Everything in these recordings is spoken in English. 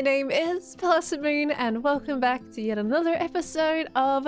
name is PearlescentMoon, and welcome back to yet another episode of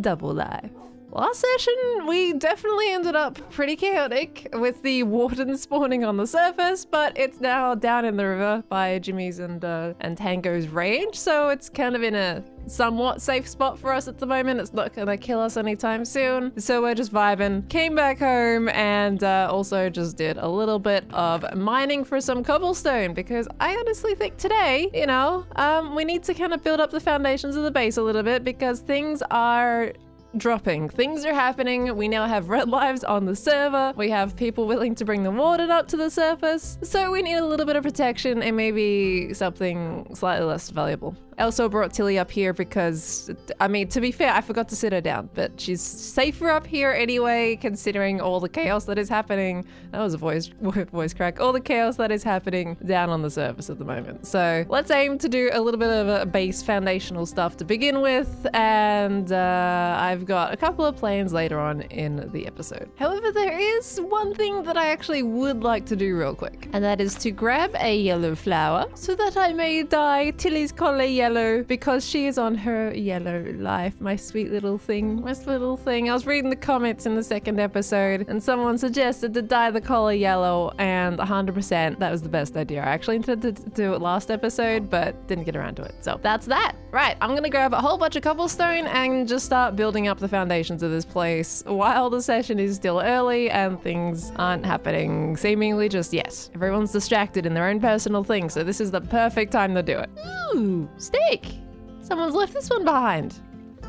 Double Life. Last session, we definitely ended up pretty chaotic with the warden spawning on the surface, but it's now down in the river by Jimmy's and uh, and Tango's range, so it's kind of in a somewhat safe spot for us at the moment. It's not gonna kill us anytime soon, so we're just vibing. Came back home and uh, also just did a little bit of mining for some cobblestone because I honestly think today, you know, um, we need to kind of build up the foundations of the base a little bit because things are dropping. Things are happening. We now have red lives on the server. We have people willing to bring the warden up to the surface. So we need a little bit of protection and maybe something slightly less valuable. Also brought Tilly up here because, I mean, to be fair, I forgot to sit her down, but she's safer up here anyway, considering all the chaos that is happening. That was a voice voice crack. All the chaos that is happening down on the surface at the moment. So let's aim to do a little bit of a base foundational stuff to begin with, and uh, I've got a couple of plans later on in the episode. However, there is one thing that I actually would like to do real quick, and that is to grab a yellow flower so that I may dye Tilly's collar yellow because she is on her yellow life. My sweet little thing. My sweet little thing. I was reading the comments in the second episode and someone suggested to dye the collar yellow and 100% that was the best idea. I actually intended to do it last episode but didn't get around to it. So that's that. Right, I'm gonna grab a whole bunch of cobblestone and just start building up the foundations of this place while the session is still early and things aren't happening seemingly just yet. Everyone's distracted in their own personal things, so this is the perfect time to do it. Ooh, steak! Someone's left this one behind.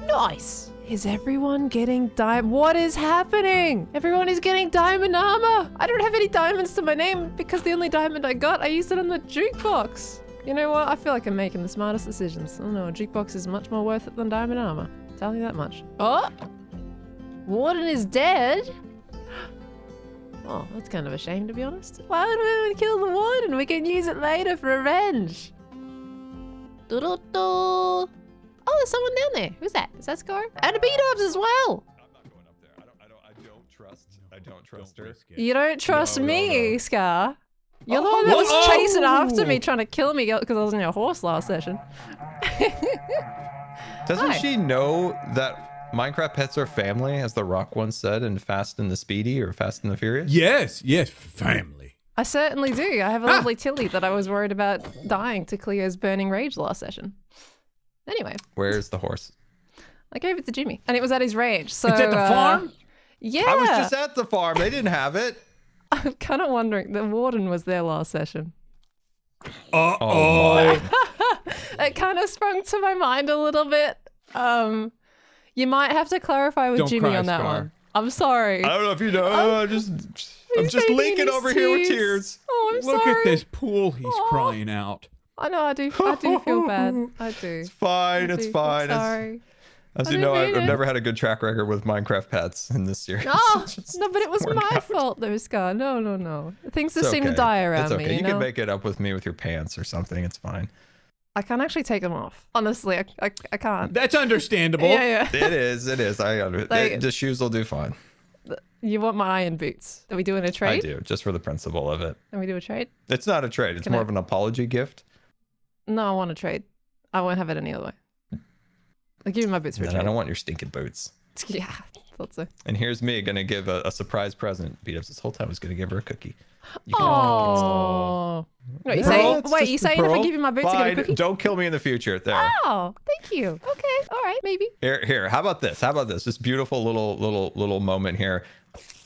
Nice. Is everyone getting diamond? What is happening? Everyone is getting diamond armor. I don't have any diamonds to my name because the only diamond I got, I used it on the jukebox. You know what? I feel like I'm making the smartest decisions. I don't know. A jukebox is much more worth it than diamond armor. Tell you that much. Oh! Warden is dead? Oh, that's kind of a shame to be honest. Why would we kill the warden? We can use it later for revenge. Doo-doo-doo. Oh, there's someone down there. Who's that? Is that Scar? And a B-dubs as well. I'm not going up there. I don't. I don't. I don't trust. I don't trust her. You don't trust No, no, me, no. Scar. You're the oh, one that was what? chasing after Oh. me, trying to kill me because I was on your horse last session. Doesn't Hi. she know that Minecraft pets are family, as the Rock once said in Fast and the Speedy or Fast and the Furious? Yes, yes, family. I certainly do. I have a Ah. lovely Tilly that I was worried about dying to Cleo's burning rage last session. Anyway, Where's the horse? I gave it to Jimmy, and it was at his range. So it's at the uh, farm. Yeah, I was just at the farm. They didn't have it. I'm kind of wondering. The warden was there last session. Uh Oh. It kind of sprung to my mind a little bit. Um, you might have to clarify with Don't Jimmy cry, on that Scar. one. I'm sorry. I don't know if you know. I just, I'm just leaking over here with tears. Oh, I'm Look sorry. at this pool he's Aw. crying out. I know. I do. I do feel bad. I do. It's fine. I It's fine. I'm As, sorry. as I you know, I've, never had a good track record with Minecraft pets in this series. Oh no, but it was my out. fault, though, Scar. No, no, no. Things just It's seem to die around It's okay. me. You, You, can make it up with me with your pants or something. It's fine. I can't actually take them off. Honestly, I, I, I can't. That's understandable. Yeah, yeah. It is. It is. I. Like- the shoes will do fine. You want my iron boots? Are we doing a trade? I do, just for the principle of it. Are we do a trade? It's not a trade. It's Can more I- of an apology gift. No, I want a trade. I won't have it any other way. Hmm. I'll give you my boots for a And I don't want your stinking boots. Yeah, thought so. And here's me gonna give a, a surprise present. B-dubs this whole time I was gonna give her a cookie. You Oh. What, you saying? Wait, you saying if I give you my boots, you get a cookie? Don't kill me in the future. There. Oh, thank you. Okay, all right, maybe. Here, here. How about this? How about this? This beautiful little, little, little moment here.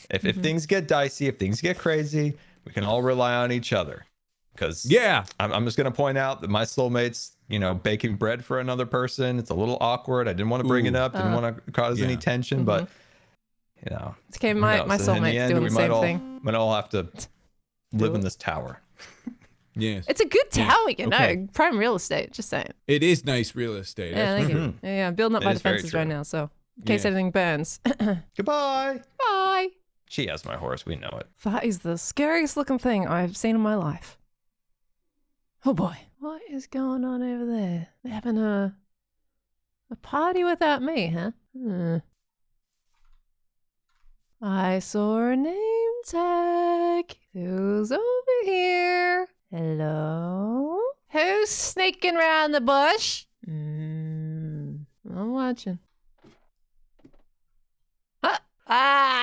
If Mm-hmm. if things get dicey, if things get crazy, we can all rely on each other. Because Yeah. I'm, I'm just gonna point out that my soulmate's, you know, baking bread for another person. It's a little awkward. I didn't want to bring it Ooh. up. Didn't Uh. want to cause any Yeah. tension, but you know, It's okay. My knows? my And in the soulmate's end, doing we the might same all, thing. Might all have to live Do in this tower. Yes. It's a good Yeah, tower, you know. okay. Prime real estate. Just saying. It is nice real estate. Yeah, thank you. Mhm. Yeah, yeah. I'm building up It my defenses right now, so in case Yeah. anything burns. Goodbye. Bye. She has my horse. We know it. That is the scariest looking thing I've seen in my life. Oh boy. What is going on over there? They're having a a party without me, huh? Hmm. I saw a name tag. Who's over here? Hello? Who's sneaking around the bush? Mm, I'm watching. Huh?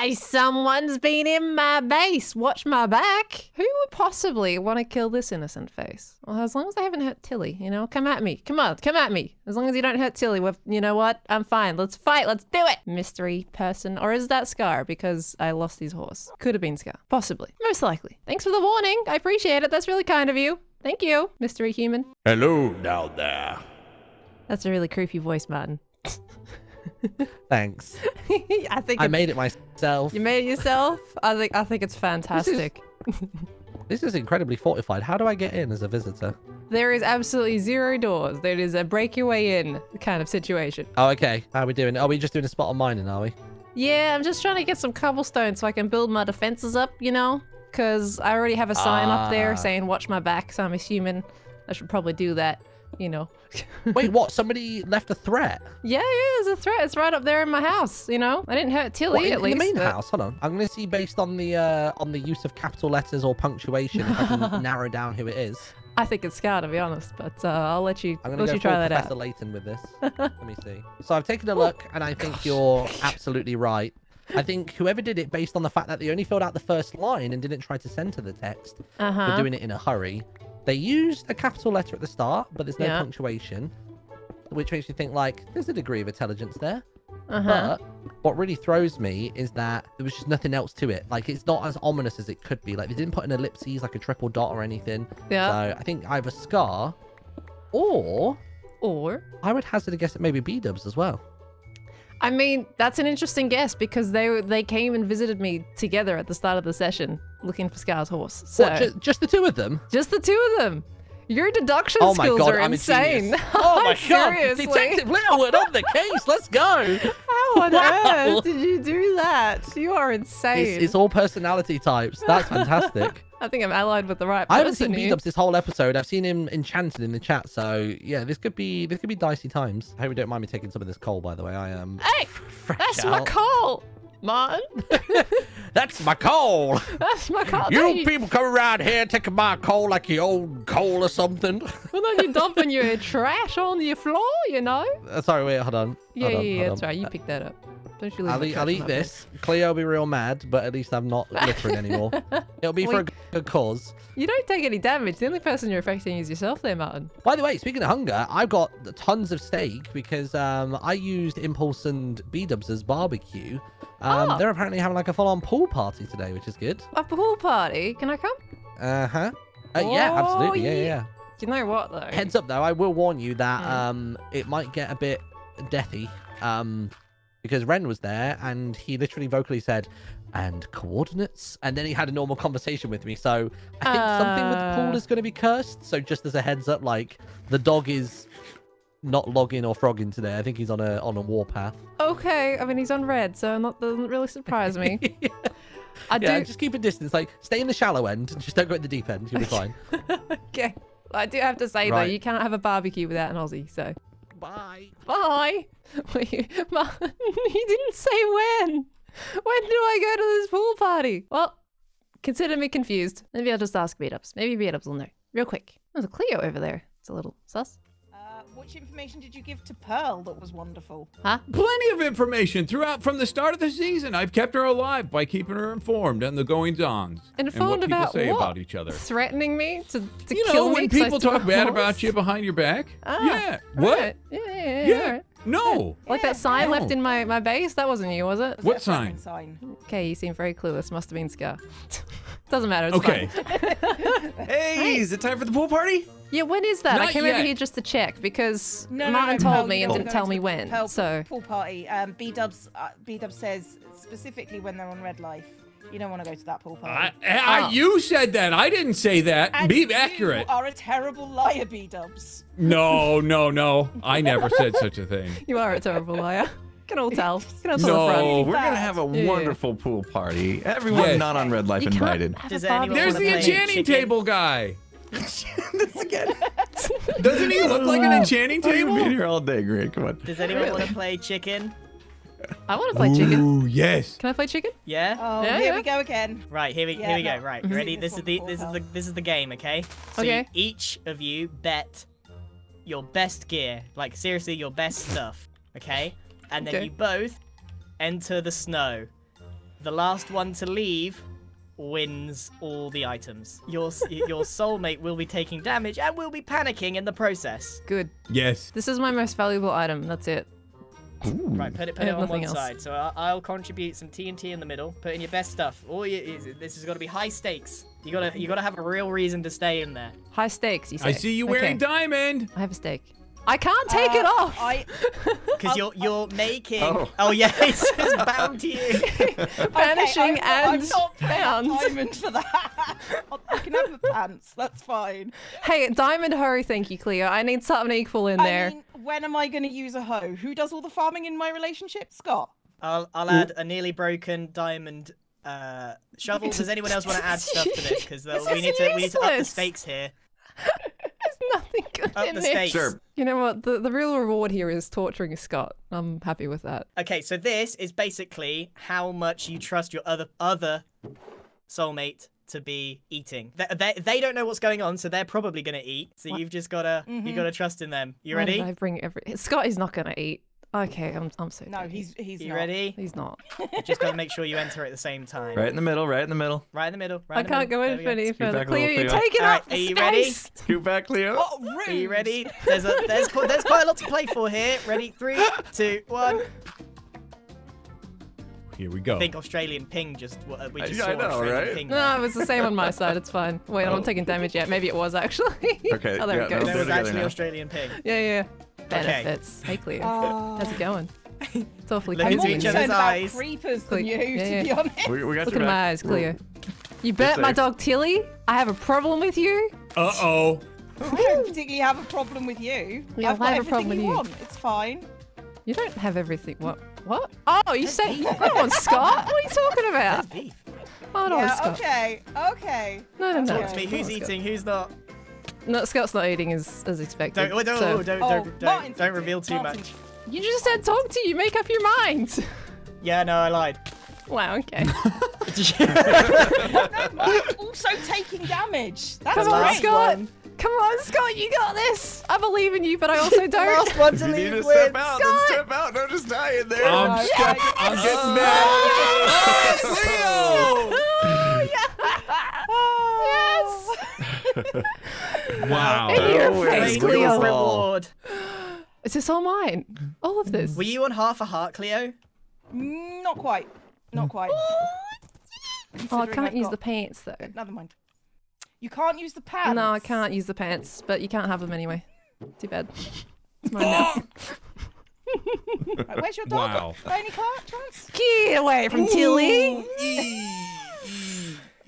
Ah, someone's been in my base. Watch my back. Who would possibly want to kill this innocent face? Well, as long as they haven't hurt Tilly, you know, come at me. Come on, come at me. As long as you don't hurt Tilly, we're, you know what? I'm fine. Let's fight. Let's do it. Mystery person. Or is that Scar because I lost his horse? Could have been Scar. Possibly. Most likely. Thanks for the warning. I appreciate it. That's really kind of you. Thank you, mystery human. Hello down there. That's a really creepy voice, Martyn. Thanks. I think I made it myself. you made it yourself. I think I think it's fantastic. This is incredibly fortified. How do I get in as a visitor? There is absolutely zero doors. There is a break your way in kind of situation. Oh, okay. How are we doing? Are we just doing a spot on mining, are we? Yeah, I'm just trying to get some cobblestone so I can build my defenses up, you know? Because I already have a sign up there Ah. saying watch my back, so I'm assuming I should probably do that, you know. Wait, what? Somebody left a threat? yeah, yeah, there's a threat. It's right up there in my house, you know? I didn't hurt Tilly What, in, at in the main but- house? Hold on. I'm going to see based on the uh, on the use of capital letters or punctuation if I can narrow down who it is. I think it's Scar, to be honest, but uh, I'll let you, I'm to you go try full that Professor out. Layton with this. Let me see. So I've taken a look, and I think you're absolutely right. I think whoever did it, based on the fact that they only filled out the first line and didn't try to center the text, Uh-huh. were doing it in a hurry. They used a capital letter at the start, but there's no Yeah. punctuation, which makes me think like there's a degree of intelligence there. Uh-huh. But what really throws me is that there was just nothing else to it. Like it's not as ominous as it could be. Like they didn't put an ellipses, like a triple dot or anything. Yeah. So I think either Scar or Or I would hazard a guess at maybe B Dubs as well. I mean, that's an interesting guess because they they came and visited me together at the start of the session looking for Scar's horse. So What, ju- just the two of them? just the two of them. Your deduction Oh my skills god, are I'm insane. Oh my god, Detective Littlewood on the case. Let's go. How on Wow. earth did you do that? You are insane. It's, it's all personality types. That's fantastic. I think I'm allied with the right person I haven't seen here. B Dubs this whole episode. I've seen him enchanted in the chat. So yeah, this could be this could be dicey times. I hope you don't mind me taking some of this coal, by the way. I am. Hey, fresh that's my coal. Martyn. That's my coal. That's my coal. You Don't you- people come around here taking my coal like you old coal or something. Well, then you're dumping your trash on your floor, you know? Uh, sorry, wait, hold on. Yeah, Hold yeah, on, yeah, that's on. right. You picked that up. Don't you leave I'll eat, I'll eat this. Cleo will be real mad, but at least I'm not littering anymore. It'll be for a good, cause. You don't take any damage. The only person you're affecting is yourself there, Martyn. By the way, speaking of hunger, I've got tons of steak because um, I used Impulse and B Dubs as barbecue. Um, Oh. They're apparently having like a full-on pool party today, which is good. A pool party. Can I come? Uh-huh. Uh, yeah, absolutely. Yeah, yeah, yeah. You know what, though? Heads up, though, I will warn you that um, it might get a bit deathy um, because Ren was there and he literally vocally said, and coordinates. And then he had a normal conversation with me. So I think something with the Uh. pool is going to be cursed. So just as a heads up, like the dog is not logging or frogging today. I think he's on a on a warpath. Okay, I mean, he's on red, so that doesn't really surprise me. I yeah, do. just keep a distance. Like stay in the shallow end. Just don't go in the deep end. You'll be fine. Okay. I do have to say, though, Right. you cannot have a barbecue without an Aussie, so. Bye. Bye! Wait, he didn't say when! When do I go to this pool party? Well, consider me confused. Maybe I'll just ask B-dubs. Maybe B-dubs will know. Real quick. There's a Cleo over there. It's a little sus. Which information did you give to Pearl that was wonderful? Huh? Plenty of information throughout from the start of the season. I've kept her alive by keeping her informed on the goings-ons and what Informed people about say what? about each other. Threatening me to, to You kill know me when 'cause I people talk bad horse? about you behind your back. Ah, yeah. What? Right. Yeah, yeah, yeah, Yeah. right. No. Like that sign No. left in my, my base? That wasn't you, was it? Was What it sign? sign? Okay, you seem very clueless. Must have been Scar. Doesn't matter. It's Okay. fine. Hey, is it time for the pool party? Yeah, when is that? I Not came over here just to check because No, no, Martyn no, told me and didn't tell me when. Pearl So pool party. Um, B Dubs. Uh, B Dubs says specifically when they're on Red Life. You don't want to go to that pool I, party. I, Oh. you said that. I didn't say that. And Be you accurate. You are a terrible liar, B Dubs. No, no, no. I never said such a thing. you are a terrible liar. Can all tell. Can all tell No. the front. We're gonna have a Yeah. wonderful pool party. Everyone Yes. not on Red Life You invited. Does anyone There's the enchanting chicken? table guy. this again. Doesn't he look like an enchanting table? We've been table? here all day, Grian. Come on. Does anyone Really? want to play chicken? I want to play chicken. Ooh, yes. Can I play chicken? Yeah. Oh, Yeah, here yeah. we go again. Right here we Yeah, here we no. go. Right, Mhm. ready? This This is the one, this is the this is the game. Okay. So Okay. you- each of you bet your best gear, like seriously your best stuff, okay? And then Okay. you both enter the snow. The last one to leave wins all the items. Your your soulmate will be taking damage and will be panicking in the process. Good. Yes. This is my most valuable item. That's it. Right, put it put I it have on nothing one else. side. So I'll, I'll contribute some TNT in the middle. Put in your best stuff. All you, is- this has got to be high stakes. You gotta you gotta have a real reason to stay in there. High stakes, you say. I see you wearing Okay. diamond. I have a stake. I can't take Uh, it off. Because you're you're making. Oh. Oh, yeah, it's just bound to you. Vanishing okay, I'm, and I'm not paying bound. diamond for that. I can have the pants. That's fine. Hey, diamond hoe, thank you, Cleo. I need something equal in there. Mean, when am I going to use a hoe? Who does all the farming in my relationship? Scott. I'll I'll add a nearly broken diamond uh, shovel. Does anyone else want to add stuff to this? Because we need to we need to up the stakes here. There's nothing good Up in the this. stakes. Sure. You know what? The, the real reward here is torturing Scott. I'm happy with that. Okay, so this is basically how much you trust your other other soulmate to be eating. They, they, they don't know what's going on, so they're probably gonna eat. So you've just gotta you mm-hmm. gotta trust in them. You Why ready? I bring every. Scott is not gonna eat. Okay, I'm, I'm so No, dirty. he's he's You not. ready? He's not. You just gotta make sure you enter at the same time. Right in the middle, right in the middle. Right in the middle. Right I in the middle. I can't middle. go in for any Scoot further. back a Cleo, little, you're Cleo. taking Alright, up are the you ready? space. Scoot back, Leo. What rude. Are you ready? There's a there's qu- there's quite a lot to play for here. Ready? Three, two, one. Here we go. I think Australian ping just uh, we just I- saw I know, Australian right? ping. No, it was the same on my side. It's fine. Wait, I'm Oh. not taking damage yet. Maybe it was actually. Okay, Oh, there yeah, it goes. There They're was actually now. Australian ping. Yeah, yeah. Benefits. Hey, Cleo. Ah. How's it going? It's awfully Look I'm more each convenient. other's concerned about eyes. creepers than you, Yeah, to be honest. We, we got Look at my eyes, Cleo. You burnt my dog Tilly. I have a problem with you. Uh oh. I don't particularly have a problem with you. Yeah, I've I have a problem everything with you you. want. It's fine. You don't have everything. What? What? Oh, you said. Come on, Scott. What are you talking about? Beef. Hold on, yeah, Scott. okay, okay. No, no, no. Talk to me. Who's on, Scott. eating? Who's not? No, Scott's not eating as as expected. Don't don't so- oh, don't don't, Oh, don't, Martyn's don't reveal too Martyn's- much. You just said talk to you. Make up your mind. Yeah, no, I lied. wow. Okay. Martyn's also taking damage. That's Come on, great. Scott. Come on, Scott. You got this. I believe in you, but I also don't. Last one to You need leave to step out. Then Scott! step out. Don't just die in there. I'm No, oh, stuck. Oh, yeah, I'm yeah. getting mad. Oh, yes. Wow. In your Oh, face, yeah. Cleo. Reward. Is this all mine? All of this. Were you on half a heart, Cleo? Mm, Not quite. Not quite. Oh, I can't I've use got- the pants though. Never mind. You can't use the pants. No, I can't use the pants, but you can't have them anyway. Too bad. It's mine now. Right, where's your dog? Wow. By any cla- chance? Get away from Tilly.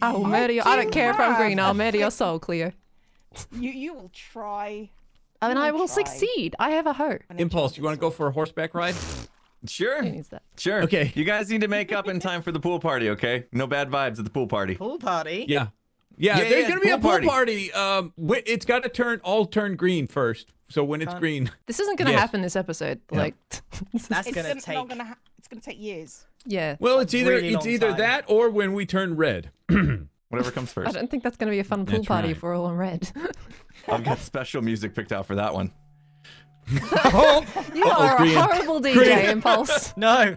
I will murder you. I do don't care if I'm green. I'll a murder your soul, Cleo. You you will try. I mean, You I will will try. succeed. I have a hoe. Impulse, you want to go for a horseback ride? Sure. Who needs that? Sure. Okay. You guys need to make up in time for the pool party, okay? No bad vibes at the pool party. Pool party. Yeah. Yeah, Yeah, there's yeah, gonna be a pool pool party. party. Um, it's gotta turn all turn green first. So when it's Can't- green, This isn't going to Yes. happen this episode. Like, That's It's gonna gonna, take. not gonna. Ha- it's gonna take years. Yeah. well, it's either really it's either time. that or when we turn red. Whatever comes first. I don't think that's going to be a fun pool That's party right. if we're all on red. I've got special music picked out for that one. you Uh-oh, are green. a horrible DJ, Green. Impulse. No.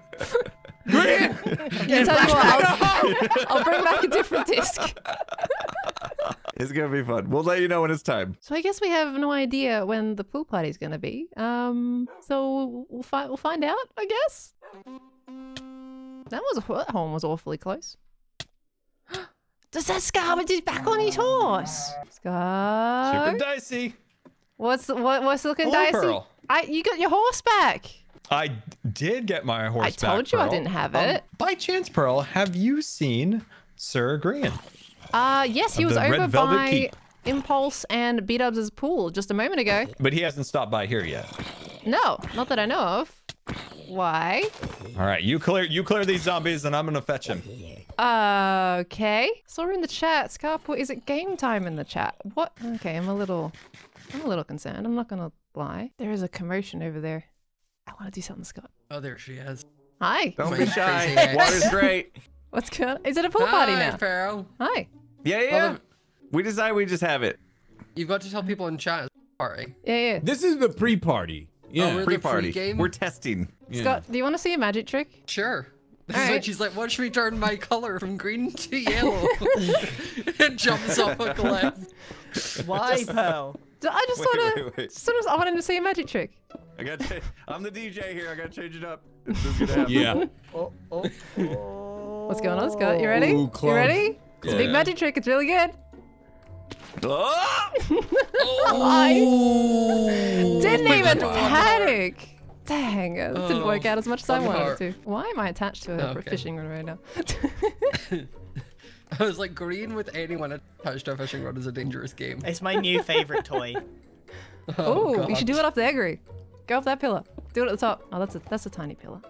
Green. I tell you what, I'll, I'll bring back a different disc. It's gonna be fun. We'll let you know when it's time. So I guess we have no idea when the pool party's going to be. Um, so we'll find we'll find out. I guess. That was that one was awfully close. Does that Scarlet is back on his horse? Scar, Super dicey. what's what, what's looking Hello, dicey? Pearl. I you got your horse back. I did get my horse I back, I told you I didn't have Um, it. by chance, Pearl, have you seen Sir Grian? Uh yes, he was the over Velvet by Keep. Impulse and B Dubs' pool just a moment ago. But he hasn't stopped by here yet. No, not that I know of. Why? All right, you clear you clear these zombies, and I'm gonna fetch him. Uh, okay. Saw her in the chat. Scar is it game time in the chat? What? Okay, I'm a little, I'm a little concerned. I'm not gonna lie. There is a commotion over there. I want to do something, Scott. Oh, there she is. Hi. Don't be shy. Water's great. What's going on? Is it a pool party Hi, now? Pharaoh. Hi. Yeah, yeah. Well, we decide we just have it. You've got to tell people in chat. Sorry. Yeah, yeah. This is the pre-party. Oh, yeah. we're- the Pre-party. pre-game? We're testing. yeah. Scott, do you want to see a magic trick? Sure. This is Alright. when she's like, watch me turn my color from green to yellow. and jumps off a cliff. Why, Pearl? I just want to, wait, wait. sort of, I wanted to see a magic trick. I got. to I'm the DJ here. I gotta change it up. This is gonna happen. Yeah. Oh, oh, oh. What's going on, Scott? You ready? Ooh, you close. ready? It's a big magic trick. It's really good. Oh! Didn't Wait, even what? panic. Dang, it oh, didn't Oh, work out as much as I wanted heart. to. Why am I attached to a Okay. fishing rod right now? I was like, green with anyone attached to a fishing rod is a dangerous game. It's my new favorite toy. Oh, you should do it off the Gary. Go off that pillar. Do it at the top. Oh, that's a that's a tiny pillar.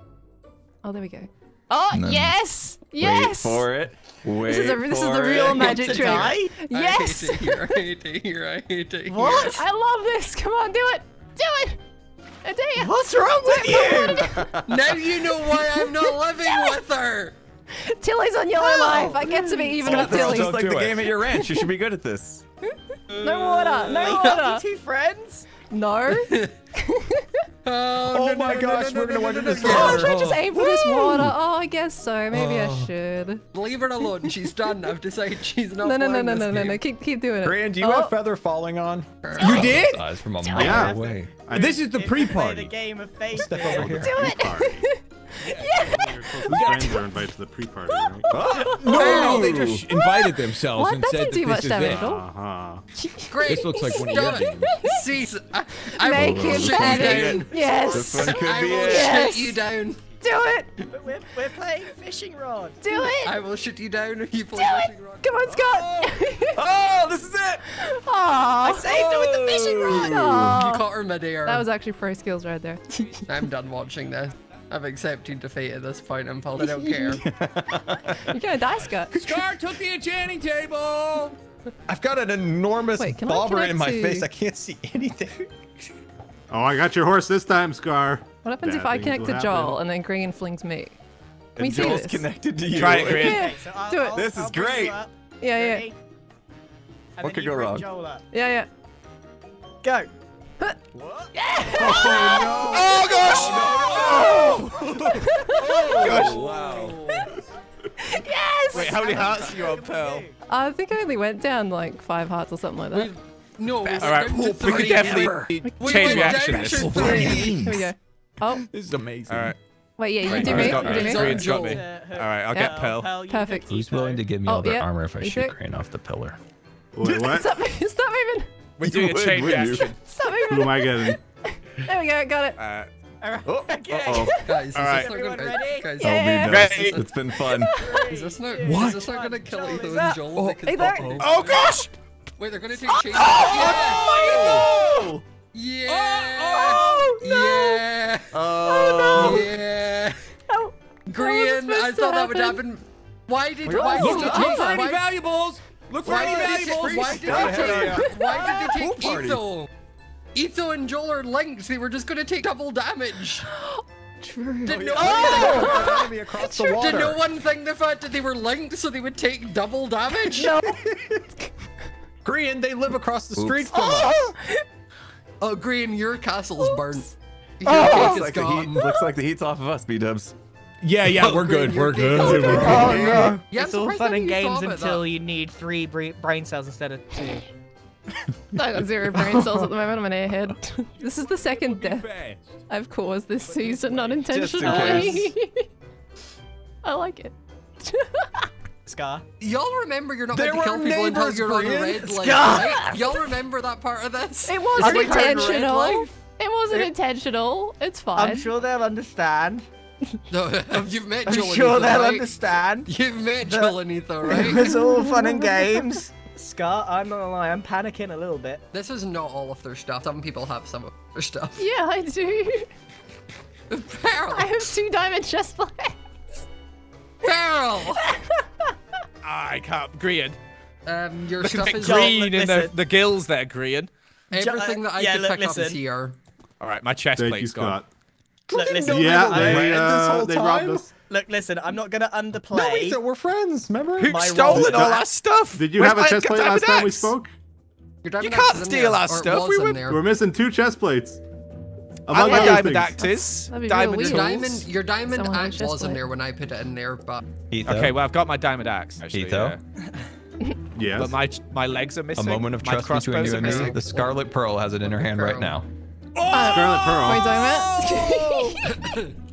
Oh, there we go. Oh then- yes, Wait yes. for it. Wait This is a this is for the real it. magic To trick. die? Yes. I hate it here. I hate it here. I hate it here. What? I love this. Come on, do it. Do it. I dare you. What's wrong with you? Now you know why I'm not living with her. Tilly's on yellow life. I get to be even with This is Tilly. just like the it. game at your ranch. You should be good at this. No water. No you water. two friends? No. Oh, Oh no, my no, gosh, no, we're gonna no, no, to no, this no, Oh, should I just aim for this water? Oh, I guess so. Maybe I oh. should. Leave her alone. She's done. I've decided she's not No, no, no, playing no, this no, no, game. no. Keep, keep doing it. Grian, do you oh. have feather falling on? You did? Size from a Yeah. mile away. This is the If we play pre-party. the game of fate. Step here. over here. Do it. Party. Your closest friends are invited to the pre-party, right? No, they just invited themselves What? and That said didn't that do much this is damage it. Uh-huh. Great. This looks like one of your Stop it. games. Cease. I, I Make will him shut you down. Yes. This one could I be will it. Yes. shut you down. Do it. But we're, we're playing fishing rod. Do it. I will shut you down if you play Do fishing it. rod. Come on, Scott. Oh, this is it. Aw. I saved it with the fishing rod. Aw. You caught her midair. That was actually pro skills right there. I'm done watching this. I've accepted defeat at this point, Impulse. I don't care. You're gonna die, Scott. Scar took the enchanting table. I've got an enormous Wait, can bobber in my to- face. I can't see anything. Oh, I got your horse this time, Scar. What happens if I connect will to happen. Joel and then Grian flings me? Can we And see Joel's this? connected to you. Try it, Grian. Yeah. So I'll, Do it. I'll, This is I'll bring great. Yeah, yeah, What could go wrong? Yeah, yeah. Go. Oh gosh! Oh, wow. Yes. Wait, how many hearts do you have, Pearl? I think I only went down like five hearts or something like that. We've, no, we went All right, down we could definitely We change went the down action. to three. Here we go. Oh, This is amazing. All right. wait, yeah, you Right, do me. got You me. do me. Sorry. Grian's got me. All right, I'll Yeah. get Pearl. Pearl, Perfect. can Who's willing to give me Oh, all their yeah. armor if I shoot sure? Grian off the pillar? Wait, what? Stop, stop moving. We're doing a would, chain you? reaction. Stop Who moving. am I getting? There we go. Got it. Uh, Oh, Okay. uh-oh. Guys, is All this right. not Everyone gonna, ready? guys, Yeah. Oh, Ready? It's been fun. is this not, What? is this not gonna kill Joel, Etho is and that- Oh, because uh-oh. oh gosh! Wait, they're gonna do take change. yeah! Yeah! Oh, no. Yeah! Oh, Yeah! Oh, Grian, I thought that would happen? happen. Why did We're why all did Look, they look take for any valuables. Look for why any did they take valuables. why did Down they here. take why did they Pool take party. Etho? Etho and Joel are linked. They were just gonna take double damage. True. Did oh, no, Oh! enemy across did no one think the fact that they were linked so they would take double damage? No. Grian, they live across the street Oops. from us. Oh, Grian, your castle's burnt. Your oh. looks cake is like, the heat, looks like the heat's off of us, B-dubs. Yeah, yeah, oh, we're good. We're good. is We're good. Oh no! Yeah, it's all fun and games until you need three brain cells instead of two. I got zero brain cells at the moment. I'm an airhead. This is the second death Fast. I've caused this season, not Just in intentionally. I like it. Scar. Y'all remember you're not There meant to kill people until you're on red light, right? Y'all remember that part of this? It wasn't It's like you're in red intentional. It wasn't It- intentional. It's fine. I'm sure they'll understand. No, you've met I'm Joel and sure Etho, they'll right? understand. You've met The- Joel and Etho, right? It's all fun and games. Scar, I'm not gonna lie, I'm panicking a little bit. This is not all of their stuff. Some people have some of their stuff. Yeah, I do. Pearl! I have two diamond chest plates. Pearl! I can't. Green. Um, your Look stuff is green in the, the gills there, green. everything that I yeah, could look, pick up is here. All right, my chest Thank plate's gone. Scott. Look, listen. Yeah, I- they, red this uh, whole they robbed us. Look, listen. I'm not gonna No, underplay. we we're friends, remember? Who stole stolen role- all our stuff? Did you Where's have a my chest plate diamond last time we axe? spoke? Your diamond can't axe is in steal our stuff, we in were- We're missing two chest plates. And Among my other diamond things. axes. That'd be real Diamond weird. Your tools. diamond, your diamond Someone axe chest was in there when I put it in there, but Etho, Okay, well I've got my diamond axe. Actually, Etho? yeah. Yes. but my my legs are missing. a missing. moment of trust between you and me. The Scarlet Pearl has it in her hand right Pearl. Now. Scarlet Pearl. What are you talking about?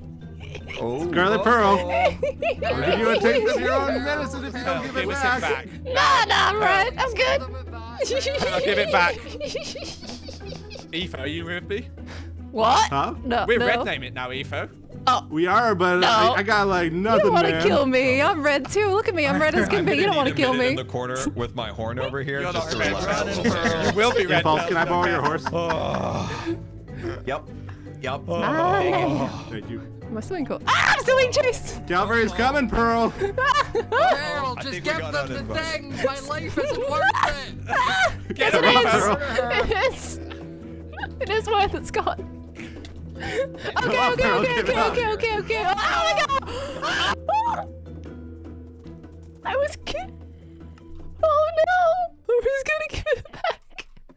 Oh. Scarlet Pearl. I'll give you a taste of your own medicine if you don't give it Give us back. it back. nah, nah, I'm right. I'm good. I'll give it back. Etho, are you with me? what? Huh? No, We're no. red name it now, Etho. Oh. We are, but No. I, I got like You don't want to kill me. I'm red too. Look at me. I'm red as can be. You don't want to kill minute me. in the corner with my horn over here You're just to not red. relax. a Running little bit. You will be red. Impulse, now, can I borrow your horse? Oh. Yep. Yep. Ah, Thank you. Am I still being cool? Ah, I'm still being chased. Calvary's coming, Pearl. Pearl, just think we give them the in things. My life isn't worth it. Get Yes, him it off. is. It is. It is worth it, Scott. Okay, on, okay, Pearl, okay, give okay, okay, okay, okay. Oh my god! Ah! I was kidding. Oh no! Who's gonna give it back?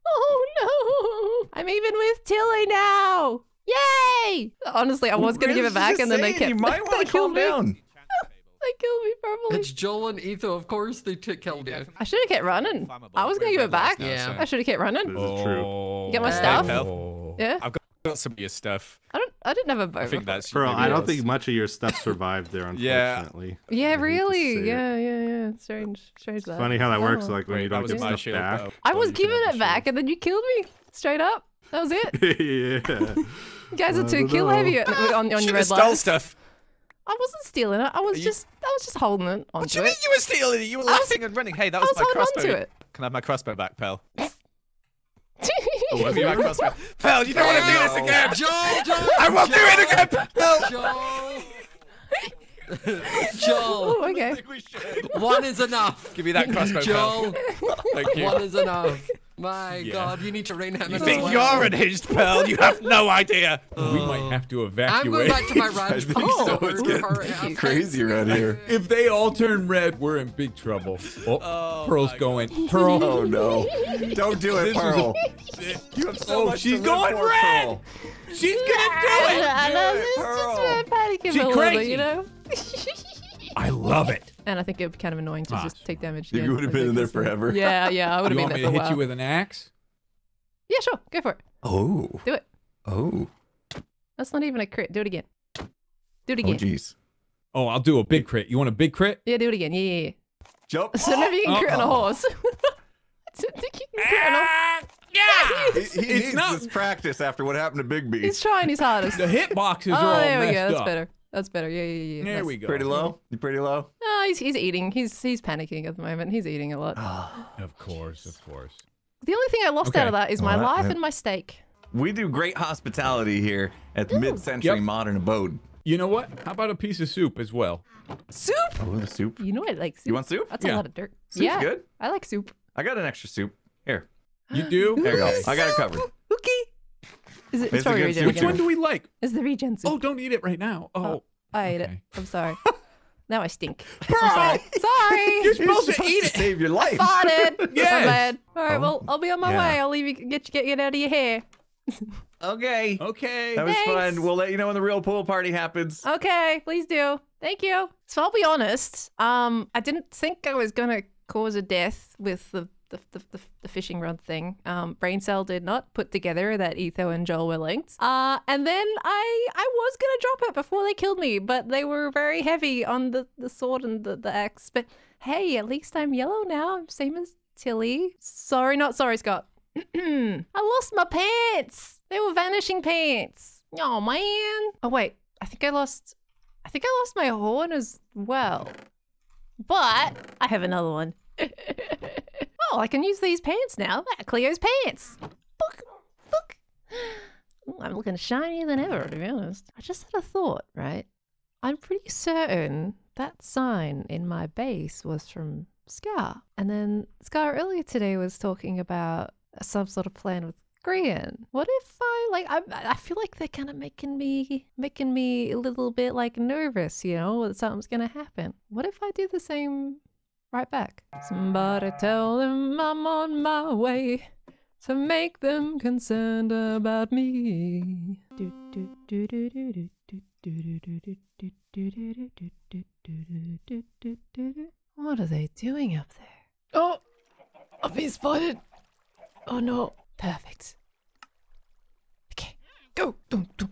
Oh no! I'm even with Tilly now. Yay! Honestly, I was gonna give it back, and then they kept. You might they want to killed calm me. down. They killed me purplely. It's Joel and Etho, of course. They took killed you. I should have kept running. I was gonna give it back. Yeah. I should have kept running. This is true. Get my stuff? Yeah. I've got, got some of your stuff. I don't. I didn't have a bow. I think that's Pearl, maybe I don't yours. think much of your stuff survived there, unfortunately. Yeah, hate to say really. it. Yeah, yeah, yeah. Strange, strange that. Funny how that works, Oh. like when Wait, you that don't was get stuff back. though. I was you giving it back, shield. and then you killed me straight up. That was it. yeah. You guys are too kill heavy on, on, on your Should've red stole line. stuff. I wasn't stealing it. I was you- just, I was just holding it What do you mean it. you were stealing it? You were I was- laughing and running. Hey, that was, was my holding on crossbow. to it. Can I have my crossbow back, pal? was Give me my it? crossbow. Pal, you don't want to do this again. Joel, Joel, I won't do it again. Pal. Joel. oh, Joel, okay. We should. one is enough. Give me that crossbow, pal. Joel, Thank you. one is enough. My Yeah. God, you need to rein him You in. think as you're well. unhinged, Pearl? You have no idea. We might have to evacuate. I'm going back to my ranch. think post. so. It's getting crazy around here. if they all turn red, we're in big trouble. Oh, Oh, Pearl's my going. Pearl. Oh no! Don't do it, This was a- Pearl. You have so Oh, much she's to going for, red! Pearl. She's gonna do it. I know, it, it's just Pearl. uh, panicking She a little bit, you know. I love it. And I think it would be kind of annoying to Ah, just take damage. You again, would have been in there forever. Yeah, yeah, I would have been me there for a while. You want me to hit you with an axe? Yeah, sure, go for it. Oh. Do it. Oh. That's not even a crit. Do it again. Do it again. Oh again. jeez. Oh, I'll do a big crit. You want a big crit? yeah, do it again. Yeah, yeah, yeah. Jump. So maybe you can crit on a Uh-oh. horse. I don't think you can crit on a Yeah. He, he It's needs not- this practice after what happened to Big B. He's trying his hardest. The hitboxes are oh, all there we messed go. That's up. better. That's better. Yeah, yeah, yeah. There That's- we go. Pretty low. You pretty low. No, he's, he's eating. He's he's panicking at the moment. He's eating a lot. Ah, of course, of course. The only thing I lost Okay. out of that is my Well, that- life that- and my steak. We do great hospitality here at the mid-century Yep. modern abode. You know what? How about a piece of soup as well? Soup. Oh, the soup. You know I like soup. You want soup? That's Yeah. a lot of dirt. Soup's yeah, good. I like soup. I got an extra soup. Here. You do? There you go. I got it covered. Okay. Is it? It's It's probably regen. Which one do we like? Is the regen soup. Oh, don't eat it right now. Oh, I ate it. I'm sorry. now I stink. I'm sorry. Sorry. you're supposed to eat to it. save your life. Farted. Yes. I'm bad. All right. Oh, Well, I'll be on my yeah. way. I'll leave you. Get you. Get, get out of your hair. Okay. Okay. That was Thanks. fun. We'll let you know when the real pool party happens. Okay, please do. Thank you. So I'll be honest. Um, I didn't think I was gonna cause a death with the the, the, the, the fishing rod thing. Um, Brain Cell did not put together that Etho and Joel were linked. Uh, and then I I was gonna drop it before they killed me, but they were very heavy on the, the sword and the, the axe. But hey, at least I'm yellow now. I'm Same as Tilly. Sorry, not sorry, Scott. I lost my pants. They were vanishing pants. Oh man. Oh wait, I think I lost. I think I lost my horn as well. But I have another one. oh, I can use these pants now. Cleo's pants. Look. Ooh, I'm looking shinier than ever, to be honest. I just had a thought, right? I'm pretty certain that sign in my base was from Scar. And then Scar earlier today was talking about some sort of plan with Grian. What if I like I I feel like they're kind of making me making me a little bit like nervous, you know, that something's gonna happen. What if I do the same right back? Somebody tell them I'm on my way. to make them concerned about me. What are they doing up there? Oh, I've been spotted. Oh no. Perfect. Okay, go dum. Go,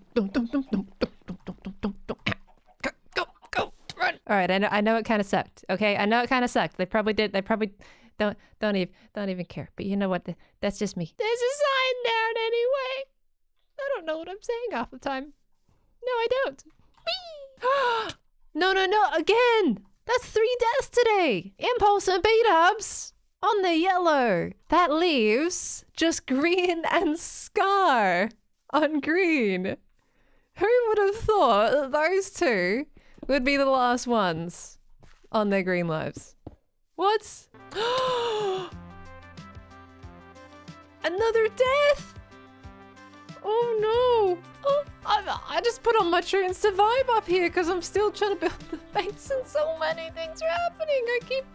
go, go, run. All right, I know, I know it kind of sucked. Okay, I know it kind of sucked. They probably did. They probably don't, don't even, don't even care. But you know what? The- That's just me. There's a sign down anyway. I don't know what I'm saying half the time. No, I don't. Whee! no, no, no, again! That's three deaths today! Impulse and B-dubs on the yellow. That leaves just green and Scar on green. Who would have thought that those two would be the last ones on their green lives? What? Another death? Oh no! Oh, I, I just put on my true and survive up here because I'm still trying to build the base and so many things are happening. I keep.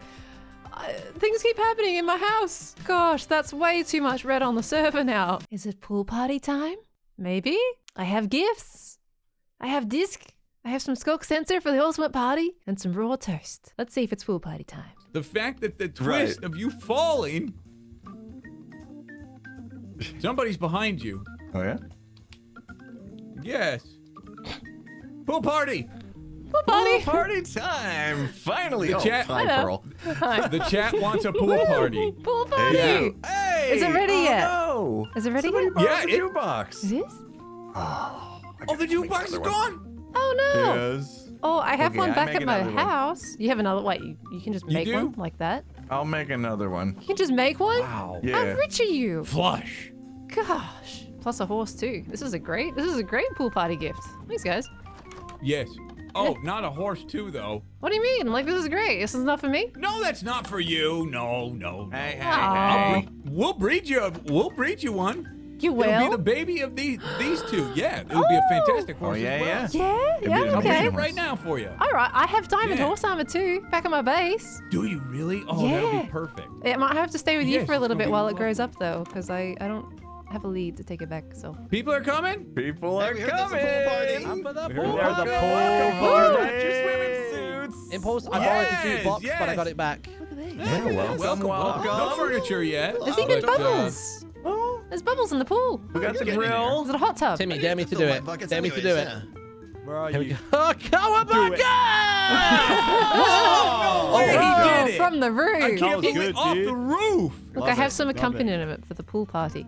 Things keep happening in my house. Gosh, that's way too much red on the server now. Is it pool party time? Maybe? I have gifts. I have disc. I have some sculk sensor for the ultimate party and some raw toast. Let's see if it's pool party time. The fact that the twist of you falling. Somebody's behind you. Oh yeah. Yes. Pool party. Pool party. Pool party time! Finally. The oh, chat- time Hello. pearl. Hi. The chat wants a pool party. Pool party. Yeah. Hey! Is it ready oh, yet? No. Is it ready Somebody yet? Yeah, the it- jukebox. It is? Ah, oh, the jukebox is gone. Oh no. Yes. Oh, I have Okay, one back at my another one. house. You have another? Wait, you, you can just make one like that? I'll make another one. You can just make one? Wow. Yeah. How rich are you? Flush. Gosh. Plus a horse too. This is a great. This is a great pool party gift. Thanks, guys. Yes. Oh, not a horse too, though. What do you mean? Like this is great. This is not for me. No, that's not for you. No, no. no. Hey, hey, hey. We'll breed you. a- We'll breed you one. You It'll be the baby of these these two. Yeah, it'll be a fantastic oh, horse. Oh yeah, as well. yeah. Yeah. It'd be Yeah. the I'll breed Okay. it right now for you. All right. I have diamond Yeah. horse armor too back at my base. Do you really? Oh, yeah. that'll be perfect. It might have to stay with you for a little bit be while it grows up though, because I I don't have a lead to take it back. So. People are coming. People are we there's a coming. pool party. Up for the We pool heard there's a party. pool party. Your swimming suits. Impulse, I borrowed the Yes, jukebox, but I got it back. Look at this. Yeah, welcome, welcome, welcome. No furniture yet. There's even but, uh, bubbles. There's bubbles in the pool. We got the grill. Is it a hot tub? Timmy, dare me to do it. Dare me to do it. Where are Here we you? go. Oh, Cowabunga! Oh, he Oh, did it. from the I roof. can't believe good, off the roof. Look, Love I have it, some love it. accompaniment for the pool party.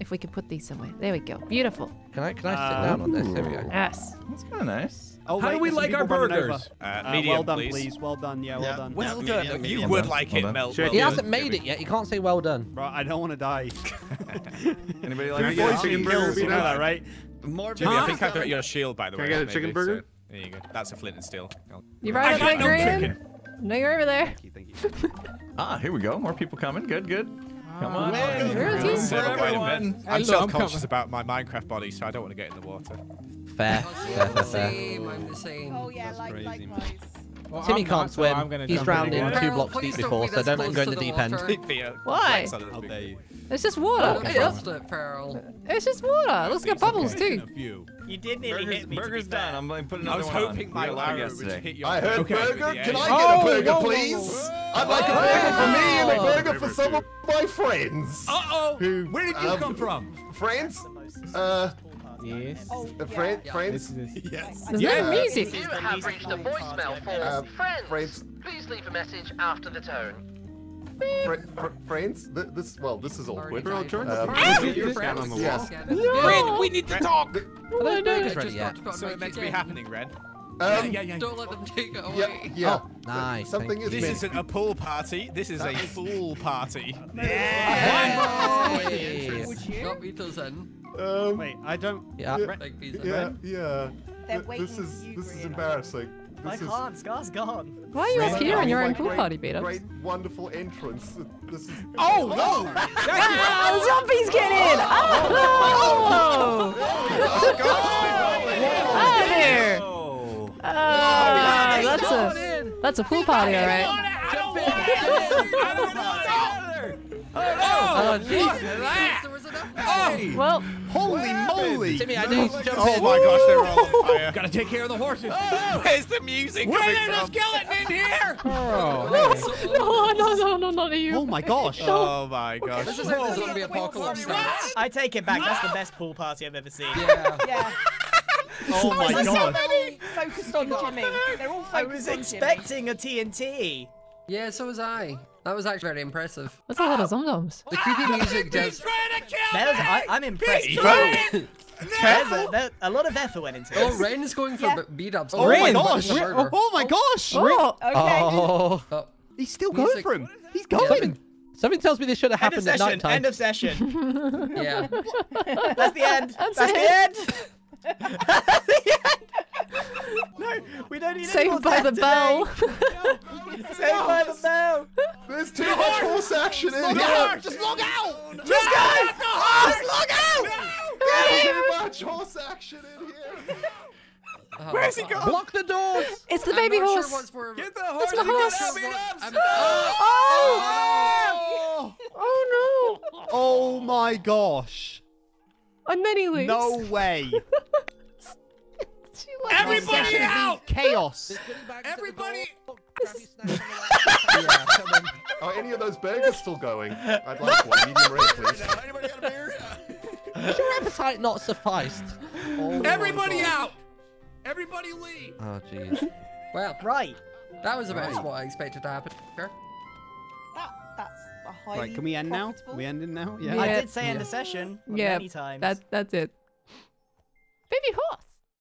If we could put these somewhere. There we go. Beautiful. Can I, can I sit down on this? Here we go. Yes. That's kind of nice. Oh, How do we like our people running over. burgers? Uh, Uh, medium, well done, please. Well done. Yeah, well Yeah. done. Well Yeah, done. medium, you medium. would Well like done. it, Well Mel. Check well He done. hasn't made it yet. He can't say well done. Bro, I don't want to die. Anybody like to get a voice chicken kills, burger? You know that, right? More Jimmy, I think I've got your shield, by the Can I way. get a maybe, chicken burger? so- There you go. That's a flint and steel. You I right up got my no Graham? No, you're over there. Thank you, thank you. Ah, here we go. More people coming. Good, good. Come on. Welcome, in. welcome. Room for quite a bit. everyone. I'm self-conscious about my Minecraft body, so I don't want to get in the water. Fair. Fair, fair, fair. same. I'm the same. Oh yeah, like crazy, likewise. Well, Timmy I'm can't not, so I'm swim. gonna He's drowned in in two blocks deep before, so don't let him go in the to deep end. Why? flex on it a How bit. dare you? It's just water. don't trust it, Pearl. It's just water. Let's get bubbles Missing too. You did nearly Burger's, hit me. to be burger's fair. done. I'm going to put I another was one on. hoping my We got a lot of arrow guests would hit you. I heard Okay. burger. Can I get Oh, a burger, whoa, whoa, please? I'd like a burger for me and a burger for some of my friends. Uh-oh. Who, Where did you um, come from? Friends? Uh, Yes. Oh, uh, yeah. friend, yeah. friends? Yes. There's Yeah. no music. You have reached a voicemail for Uh, friends. friends. Please leave a message after the tone. Fra Fra Frains, th this well, this is old quick. Bro, join the uh, party. Ah! Your friend on the wall. Yeah, no. Red, we need to Red. talk. Are those burgers ready yet? So it meant to be happening, Red. Um, yeah, yeah, yeah. Don't let them take it away. Yeah, yeah. Oh, nice. Something is. This made. isn't a pool party. This is a fool party. yeah. Why yeah. Not beat us in. Um, Wait, I don't. Yeah. Yeah. Like pizza, yeah. yeah. This is this is embarrassing. I This is can't. Scar's gone. Why are you up here on your own great- pool party, beat Great, wonderful entrance. This is. Oh, no. Ah, the zombies get in! Oh! Out of here! Oh. Ah, that's a that's a pool party, all right. Oh, Oh, jeez. look. There was enough. Oh, Well, Holy moly! Timmy, I need to oh, jump Oh in. my gosh, they're all on fire. gotta take care of the horses. Oh. Where's the music Where coming there's a from? skeleton in here. no, no, no, no, not you. Oh my gosh! Oh my gosh. This is how the zombie apocalypse starts. I take it back. That's the best pool party I've ever seen. Yeah. Yeah. Oh my They're so many focused on Jimmy. They're all focused on Jimmy. I was on Jimmy. expecting a TNT. Yeah, so was I. That was actually very impressive. That's a lot of zombies. The creepy music does. trying to kill There's, me. I, I'm impressed. He's There's a, there, a lot of effort went into it. Oh, this. Ren is going for Yeah. B-dubs. Oh my gosh! The. Oh my gosh! Oh, Okay. Oh, Oh, He's still going for him. He's going. something, something tells me this should have happened at session. night time. End of session. yeah. That's the end. That's That's, the end. That's the end. No, we don't need any more saved by the death bell. today. Saved by the bell. There's too much horse action in Log here. out. Just log out. Just go. Just log out. There's too much horse action in here. Where's he gone? Block the doors. It's the baby horse. Sure what's for... Get the horse. It's the horse. I'm- oh! oh! Oh no! Oh my gosh! I'm many loops. No way! Everybody out. Chaos! Everybody. yeah. Are any of those burgers still going? I'd like one medium rare, please. Anybody got a beer? Has your appetite not sufficed? Oh Everybody out. Everybody leave. Oh, jeez. Well, Right. that was about what I expected to happen. Sure. That, that's a highly Right, can we end now? We ending now? Yeah. I did say end Yeah. of session Yeah, many times. That that's it.